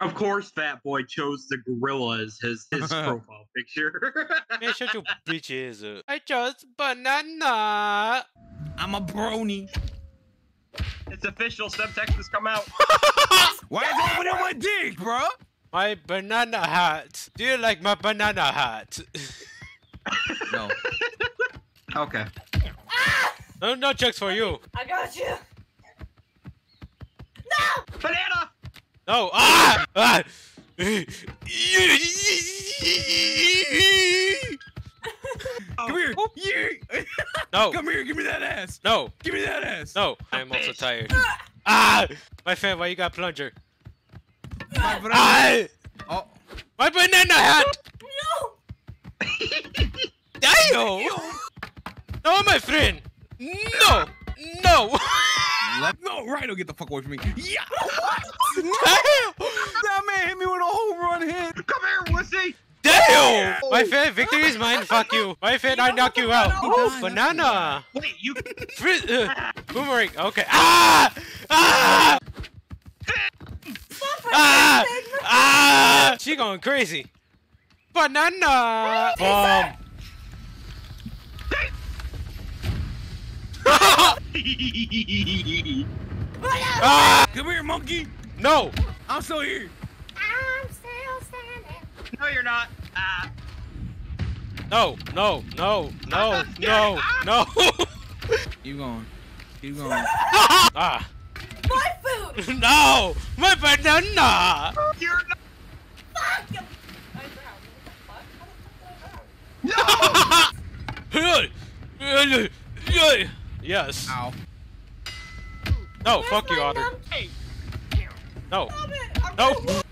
Of course, Fatboi chose the gorilla as his his profile picture. Man, shut your bitch ass up. I chose banana. I'm a brony. it's official. Subtext has come out. Why is it opening my dick, bro? My banana hat. Do you like my banana hat? No. Okay. no, no checks for you. I got you. Banana. No. Ah! ah! Come here. Yeah. no. Come here. Give me that ass. No. Give me that ass. No. I am also Bitch. tired. Ah! My fan, why you got plunger? My brother. Ah! Oh. My banana hat! No. Damn! No, my friend! No! No! Let no Rhino get the fuck away from me. Yeah. Damn! that man hit me with a home run hit. Come here, wussy. Damn! My fan, victory is mine. Fuck you. My fan, I knock you out. Oh, Oh, banana! Wait, you. Fri- uh, boomerang. Okay. Ah! Ah! Ah! Ah! She going crazy. Banana! Bomb. ah! Come here, monkey. No! I'm still here. I'm still standing. no, you're not. Ah. No! No! No! No! No! No! Keep going. Keep going. ah! My food. No! My banana! You're not. Fuck you. I drowned. What the fuck? How the fuck did I drown? yes. Ow. No, Where's fuck you, Otter. monkey? No. Stop it. I'm No.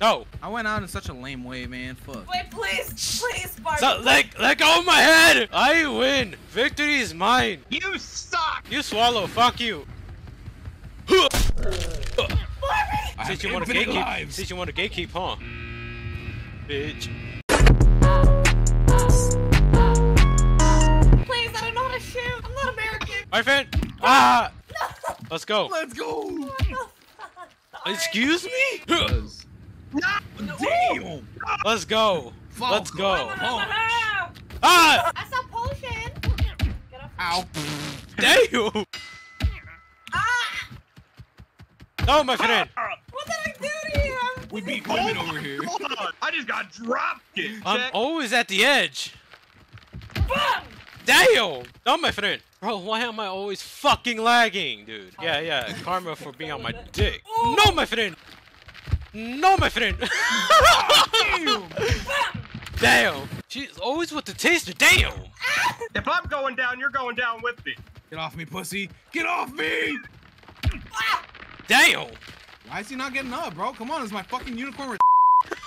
No. I went out in such a lame way, man. Fuck. Wait, please, please, Barbie. So, let, let go of my head! I win! Victory is mine! You suck. You swallow, fuck you! Barbie. I Since you want to gatekeep, lives. since you want to gatekeep, huh? Bitch. My friend! Ah! Let's go. Let's go. What the fuck? Sorry. Excuse me? Buzz. Damn. Let's go. Fuck. Let's go. Ah! Ah! I saw potion. Get off. Ow. Damn! Ah! No, my friend. What did I do to you? We beat women over here. Hold on. I just got dropped. kicked. I'm always at the edge. Bam! Damn! No, my friend. Bro, why am I always fucking lagging, dude? Yeah, yeah. Karma for being on my dick. Oh! No, my friend. No, my friend. Bam! Damn. She's always with the taster. Damn. If I'm going down, you're going down with me. Get off me, pussy. Get off me. Damn. Why is he not getting up, bro? Come on, it's my fucking unicorn.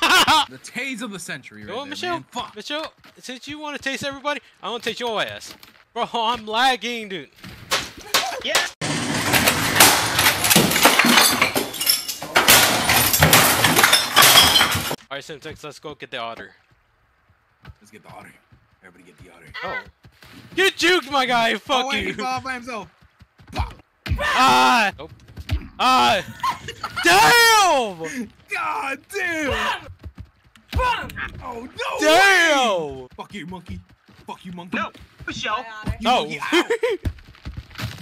Re- the tase of the century, right Go, there, Michelle. man. Fuck. Michelle, since you want to taste everybody, I want to taste your ass. Bro, I'm lagging, dude. Yeah. All right, Simtex, let's go get the otter. Let's get the otter. Everybody get the otter. Oh. Get juked, my guy. Fuck oh, wait, you. fell off by himself. Ah. Nope. Ah. Damn. God damn. Bam! Oh no. Damn. Fuck you, monkey. Fuck you, monkey. No, Michelle. Biotic. No. monkey, ow.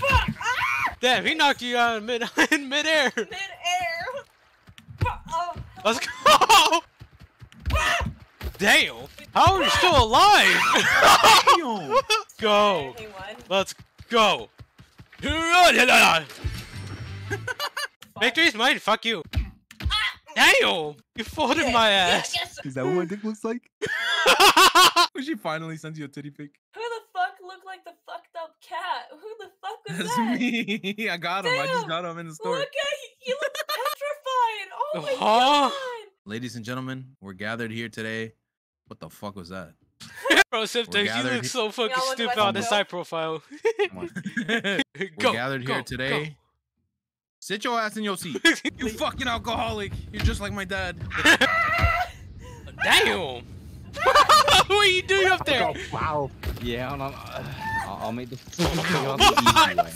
Ah! Damn, he knocked you out in mid in midair. Mid-air. Bam! Oh. Let's go. Damn. How are you still alive? Damn. go. Let's go. Victory's mine. Fuck you. Damn. You folded my ass. Yes, yes. Is that what my dick looks like? when she finally sends you a titty pic. Who the fuck looked like the fucked up cat? Who the fuck was That's that? me. I got him. I just got him in the store. Look at you look petrified. Oh my Huh? god. Ladies and gentlemen, we're gathered here today. What the fuck was that? Bro, Simtex, you look so fucking Y'all stupid on the myself. side profile. Come on. We're We're gathered here today. Sit your ass in your seat. You fucking alcoholic. You're just like my dad. Damn. what are you doing up there? Oh, Wow. Yeah, hold on. Uh, I'll, I'll make this thing the easy way.